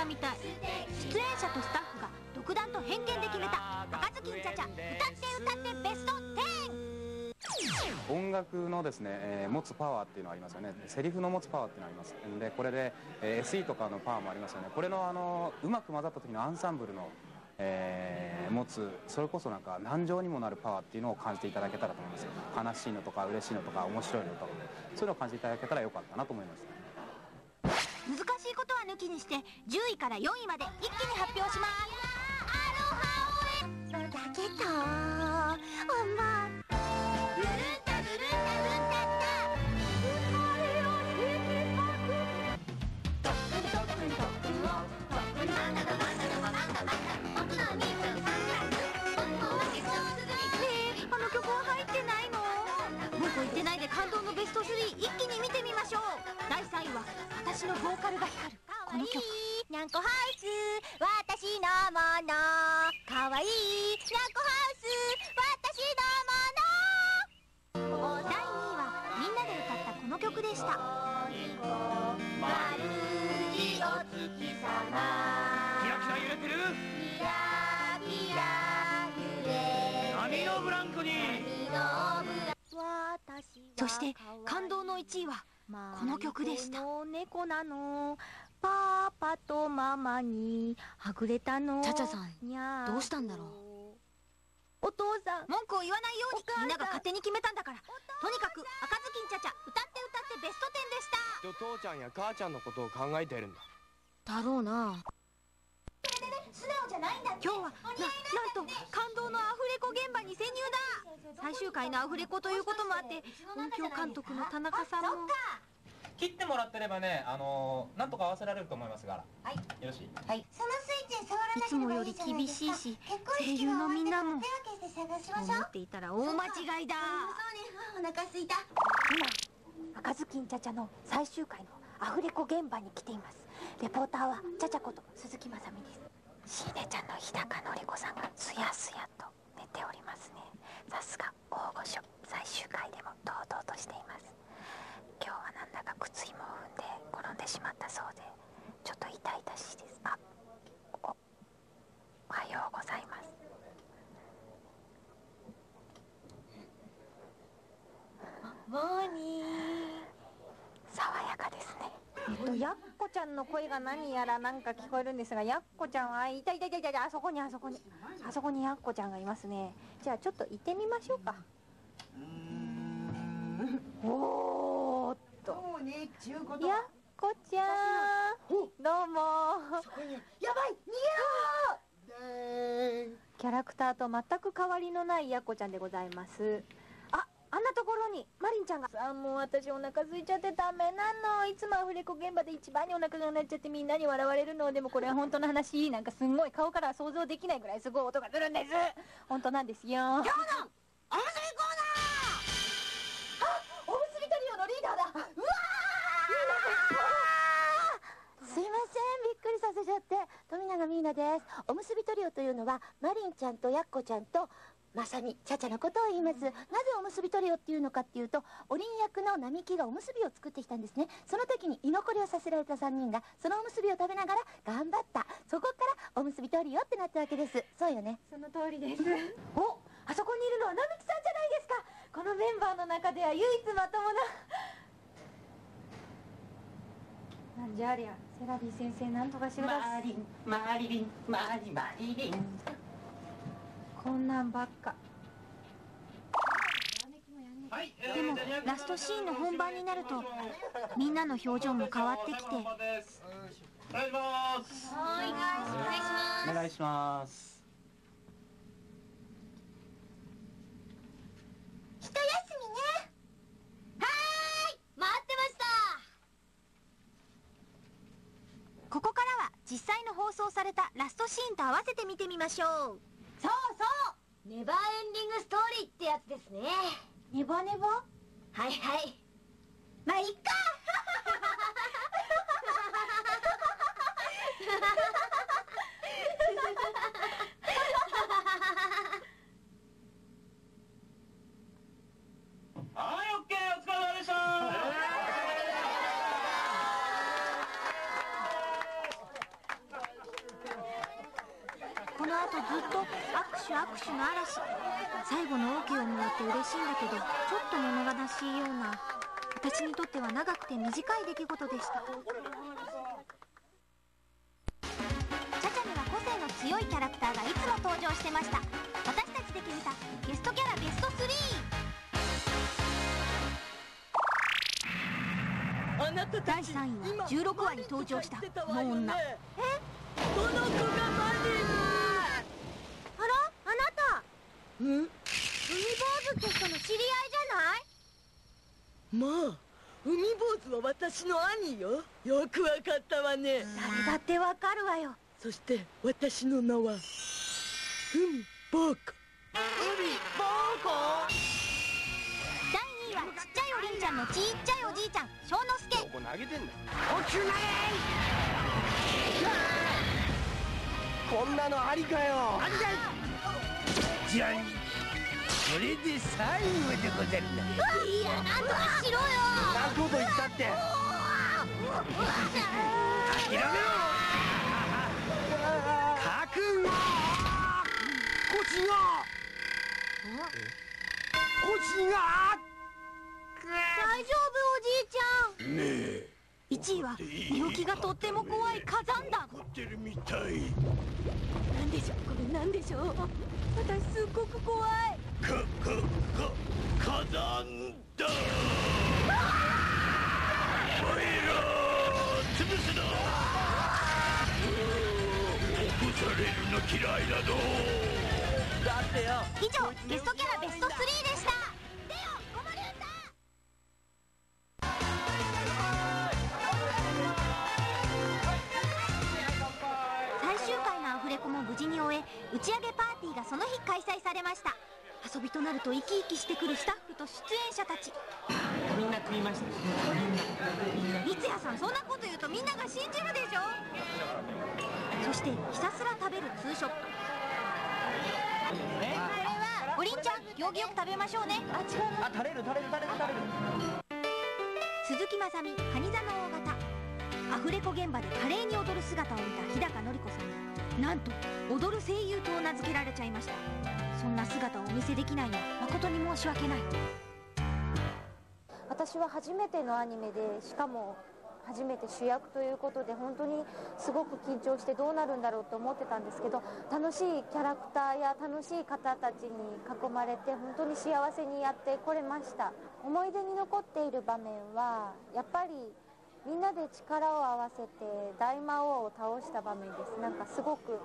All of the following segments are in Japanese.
ったみたい。出演者とスタッフが独断と偏見で決めた。赤ずきんちゃちゃ歌って歌ってベスト 10! 音楽のですね、えー持つパワーっていうのはありますよね。セリフの持つパワーっていうのあります。でこれで、えー SE とかのパワーもありますよね。これのあのうまく混ざった時のアンサンブルの、えー持つそれこそなんか何乗にもなるパワーっていうのを感じていただけたらと思います。悲しいのとか嬉しいのとか面白いのとかそういうのを感じていただけたらよかったなと思います難しいことは抜きにして10位から4位まで一気に発表します。アロハオエだけまにゃんこハウス私のもの。かわいい。にゃんこハウス私のもの。第2位はみんなで歌ったこの曲でした。丸いお月様キラキラ揺れてる。ピラピラ揺れ波のブランコに。そして感動の1位はこの曲でした。の猫なのパパとママにはぐれたの。チャチャさんどうしたんだろう？お父さん。文句を言わないようにみんなが勝手に決めたんだから。とにかく赤ずきんちゃちゃ歌って歌ってベスト10でした。きっと父ちゃんや母ちゃんのことを考えてるんだ。だろうな。素直じゃないんだって。今日はななんと感動のアフレコ現場に潜入だ。最終回のアフレコということもあって音響監督の田中さんも切ってもらってればね、あのー、なんとか合わせられると思いますから。はい。よろしい？そのスイッチ触らなければいいいつもより厳しいし結婚式声優のみんなも。手分けして探しましょう。思っていたら大間違いだ。そうねお腹すいた。今赤ずきんちゃちゃの最終回のアフレコ現場に来ています。レポーターはちゃちゃこと鈴木まさみです。しーねちゃんの日高のり子さんがすやすやと寝ておりますねさすが大御所最終回でも堂々としています今日はなんだか靴ひもを踏んで転んでしまったそうでちょっと痛々しいですあおおはようございますモーニー爽やかですねえっと、やっこちゃんの声が何やらなんか聞こえるんですが、やっこちゃんは、いたいたいたいた、あそこにあそこに、あそこにやっこちゃんがいますね。じゃあちょっと行ってみましょうか。おーっと。やっこちゃん。どうも。やばい逃げろキャラクターと全く変わりのないやっこちゃんでございます。んなところに、マリンちゃんが。さあ、もう私お腹空いちゃってダメなの。いつもアフレコ現場で一番にお腹が鳴っちゃってみんなに笑われるの。でもこれは本当の話。なんかすんごい顔からは想像できないぐらいすごい音がするんです。本当なんですよ。今日のおむすびコーナーあ、おむすびトリオのリーダーだうわーすいません、びっくりさせちゃって。富永美奈です。おむすびトリオというのは、マリンちゃんとやっこちゃんと、まさみ、ちゃちゃのことを言います。なぜおむすびトリオっていうのかっていうと、おりん役の並木がおむすびを作ってきたんですね。その時に居残りをさせられた3人が、そのおむすびを食べながら頑張った。そこからおむすびトリオってなったわけです。そうよね。その通りです。おあそこにいるのは並木さんじゃないですかこのメンバーの中では唯一まともな。なんじゃありゃ、セラビー先生なんとかしろだマリン、マリリン、マリマリリン。こんなんばっか。はい、でもラストシーンの本番になるとみんなの表情も変わってきて。お願いします。はいお願いします。一休みね。はーい。待ってました。ここからは実際の放送されたラストシーンと合わせて見てみましょうネバーエンディングストーリーってやつですね。ネバネバ？はいはい。まあいっかの後ずっと握手握手の嵐最後の OK をもらって嬉しいんだけどちょっと物悲しいような。私にとっては長くて短い出来事でした。チャチャには個性の強いキャラクターがいつも登場してました。私たちで決めたゲストキャラベスト3あなたた第ち3位は16話に登場したこの女。え？この子がマリンん？海坊主って人の知り合いじゃない？まあ海坊主は私の兄よ。よくわかったわね。誰だってわかるわよ。そして私の名は海坊子第2位はちっちゃいおりんちゃんのちっちゃいおじいちゃん小之助。どこ投げてんだこんなのありかよじゃんこれで最後でござるないやなんとかしろ。よなこと言ったって諦めろ。覚悟腰が腰が大丈夫おじいちゃんねえ1位は病気がとっても怖い火山弾。怒ってるみたいなんでしょう？これなんでしょう？私すっごく怖い。かかか火山潰すな起こされるの嫌いだぞ。だってよ。以上ゲストキャラベスト3でしたその日開催されました。遊びとなると生き生きしてくるスタッフと出演者たち。みんな食いました三ツ矢さんそんな。こと言うとみんなが信じるでしょ。そしてひたすら食べるツーショット。おりんちゃん行儀よく食べましょうね。あ違うあ垂れる垂れる垂れる垂れる。鈴木雅美カニ座の大型。アフレコ現場で華麗に踊る姿を見た日高のり子さん。になんと踊る声優と名付けられちゃいました。そんな姿をお見せできないのは誠に申し訳ない。私は初めてのアニメでしかも初めて主役ということで本当にすごく緊張してどうなるんだろうと思ってたんですけど楽しいキャラクターや楽しい方たちに囲まれて本当に幸せにやってこれました。思い出に残っている場面はやっぱりみんなで力を合わせて大魔王を倒した場面です。なんかすごく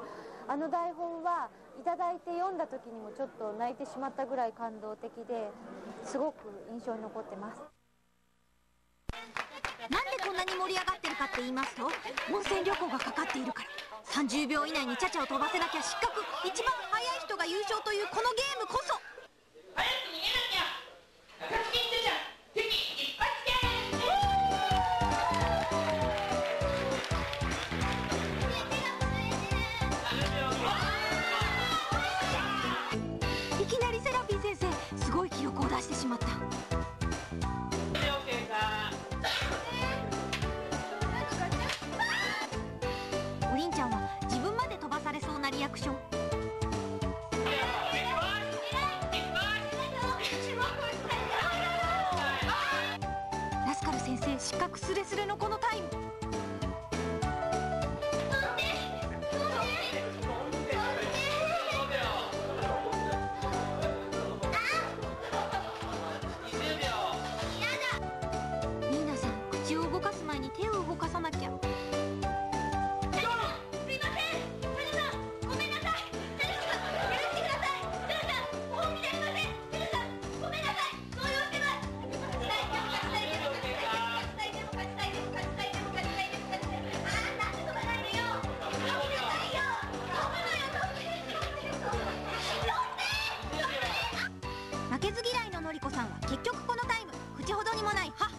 あの台本はいただいて読んだ時にもちょっと泣いてしまったぐらい感動的ですごく印象に残ってます。なんでこんなに盛り上がってるかって言いますと温泉旅行がかかっているから30秒以内にチャチャを飛ばせなきゃ失格。一番速い人が優勝というこのゲームこそ。出してしまった。おりんちゃんは自分まで飛ばされそうなリアクション。ラスカル先生失格スレスレのこのタイム。子さんは結局このタイム口ほどにもない母